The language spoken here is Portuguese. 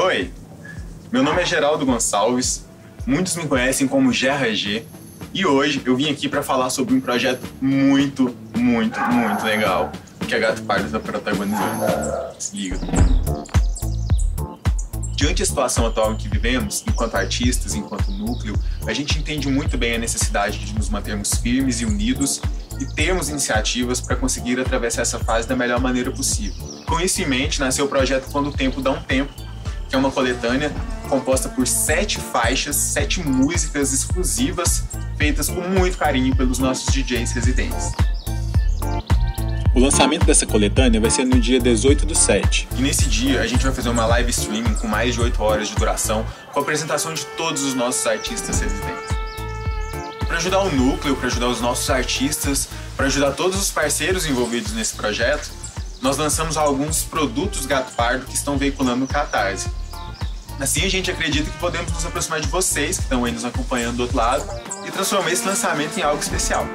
Oi, meu nome é Geraldo Gonçalves, muitos me conhecem como GRG e hoje eu vim aqui para falar sobre um projeto muito, muito, muito legal que a Gato Pardo está protagonizando. Se liga. Diante da situação atual em que vivemos, enquanto artistas, enquanto núcleo, a gente entende muito bem a necessidade de nos mantermos firmes e unidos e termos iniciativas para conseguir atravessar essa fase da melhor maneira possível. Com isso em mente, nasceu o projeto Quando o Tempo Dá um Tempo, que é uma coletânea composta por sete faixas, sete músicas exclusivas, feitas com muito carinho pelos nossos DJs residentes. O lançamento dessa coletânea vai ser no dia 18 do 7. E nesse dia a gente vai fazer uma live streaming com mais de 8 horas de duração, com a apresentação de todos os nossos artistas residentes. Para ajudar o núcleo, para ajudar os nossos artistas, para ajudar todos os parceiros envolvidos nesse projeto, nós lançamos alguns produtos Gato Pardo que estão veiculando no Catarse. Assim a gente acredita que podemos nos aproximar de vocês que estão aí nos acompanhando do outro lado e transformar esse lançamento em algo especial.